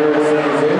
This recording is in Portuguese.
Deus, né?